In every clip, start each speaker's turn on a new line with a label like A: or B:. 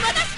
A: こんな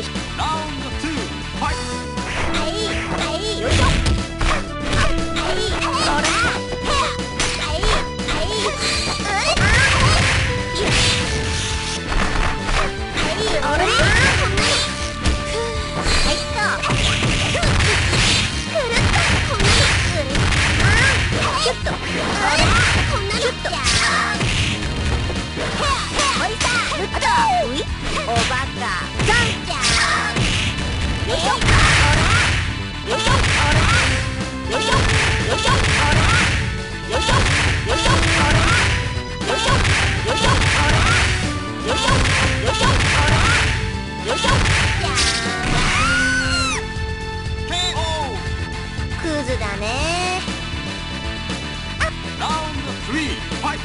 A: いしょ
B: ラウンド2ファイト。
A: あいあいよいしょあいあいほらおバカ。
B: Round three, fight!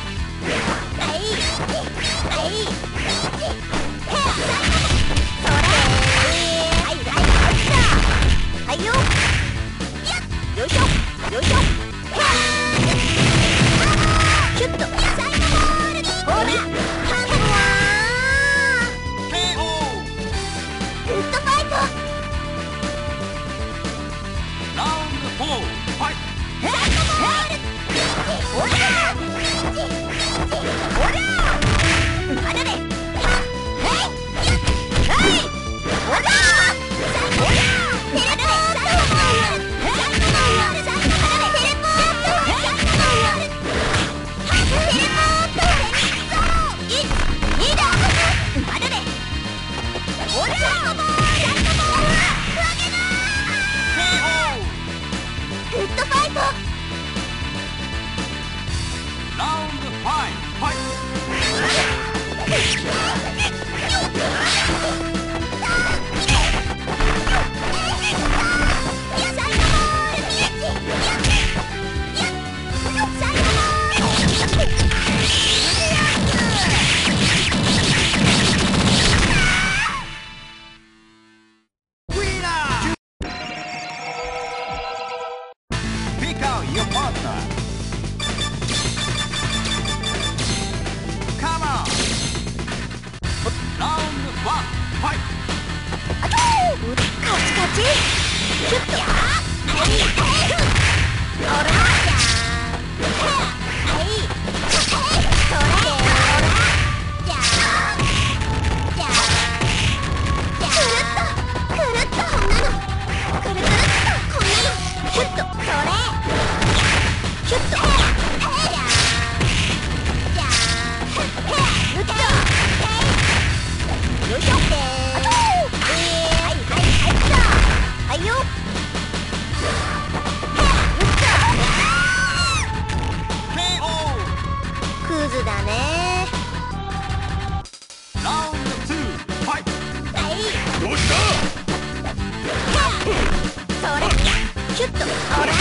A: シュッと。ほら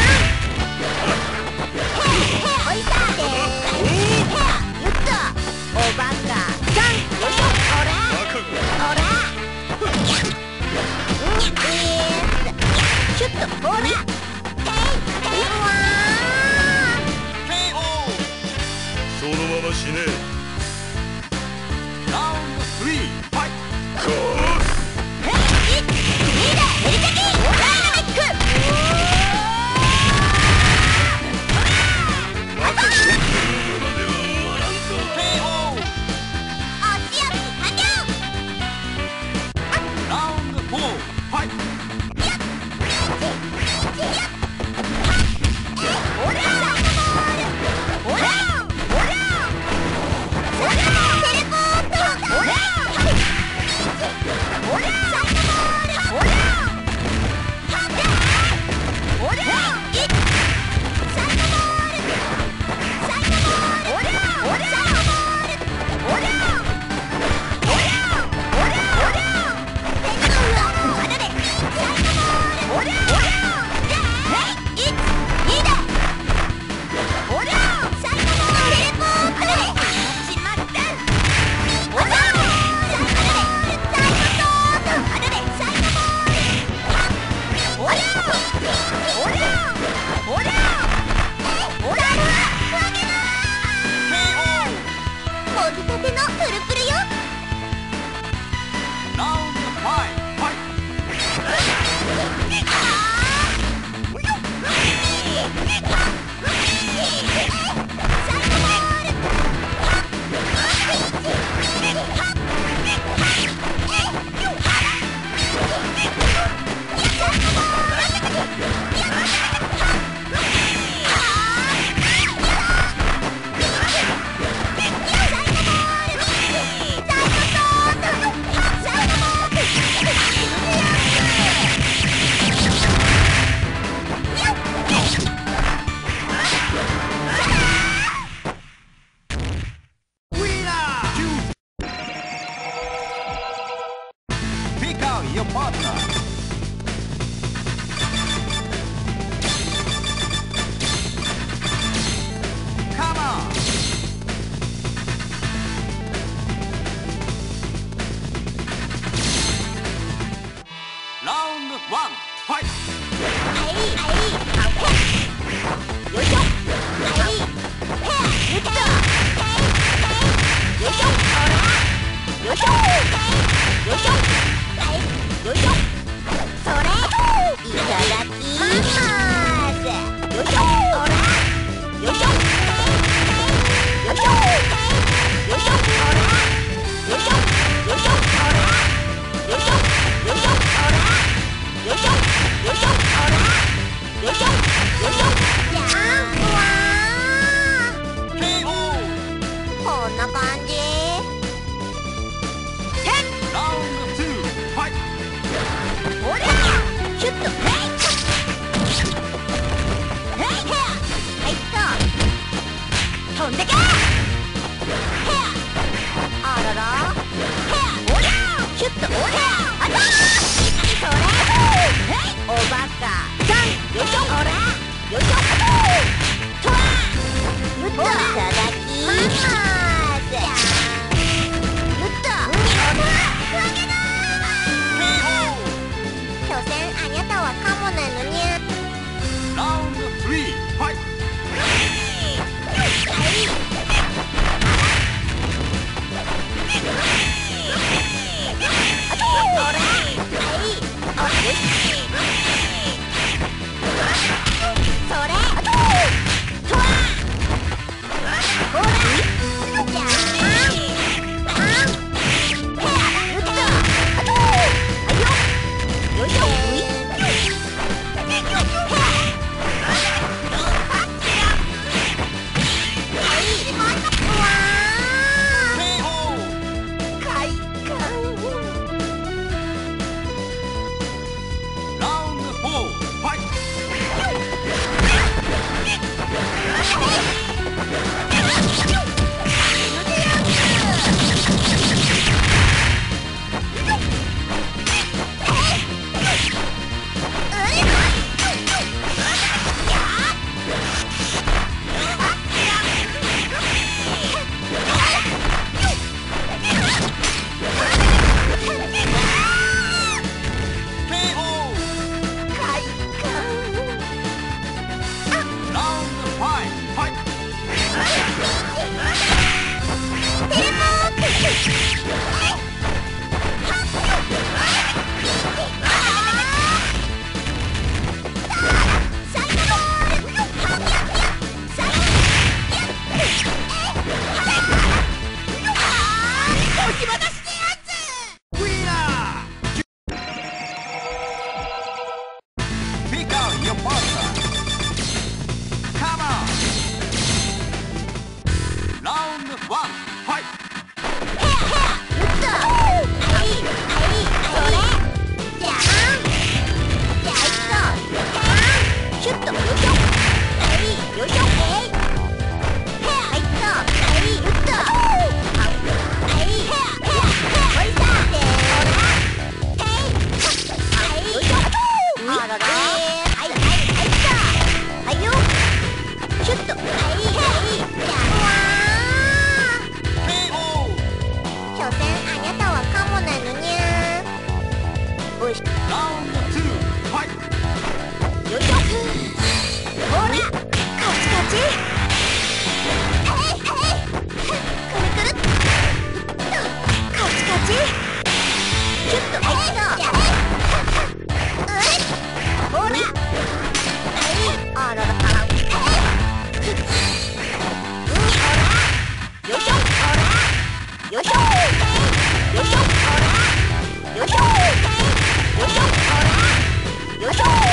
A: よいしょ。Let's go!